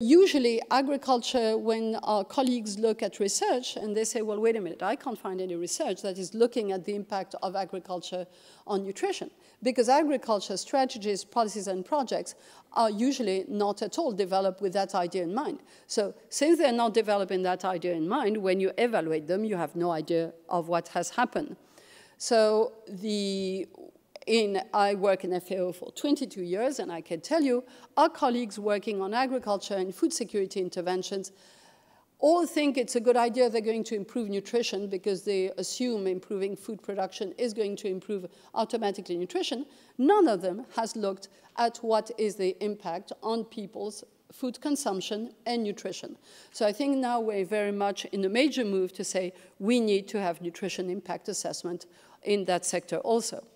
Usually agriculture, when our colleagues look at research and they say, well, wait a minute, I can't find any research that is looking at the impact of agriculture on nutrition because agriculture strategies, policies and projects are usually not at all developed with that idea in mind. So since they're not developing that idea in mind, when you evaluate them, you have no idea of what has happened. So the in, I work in FAO for 22 years, and I can tell you, our colleagues working on agriculture and food security interventions all think it's a good idea they're going to improve nutrition because they assume improving food production is going to improve automatically nutrition. None of them has looked at what is the impact on people's food consumption and nutrition. So I think now we're very much in a major move to say we need to have nutrition impact assessment in that sector also.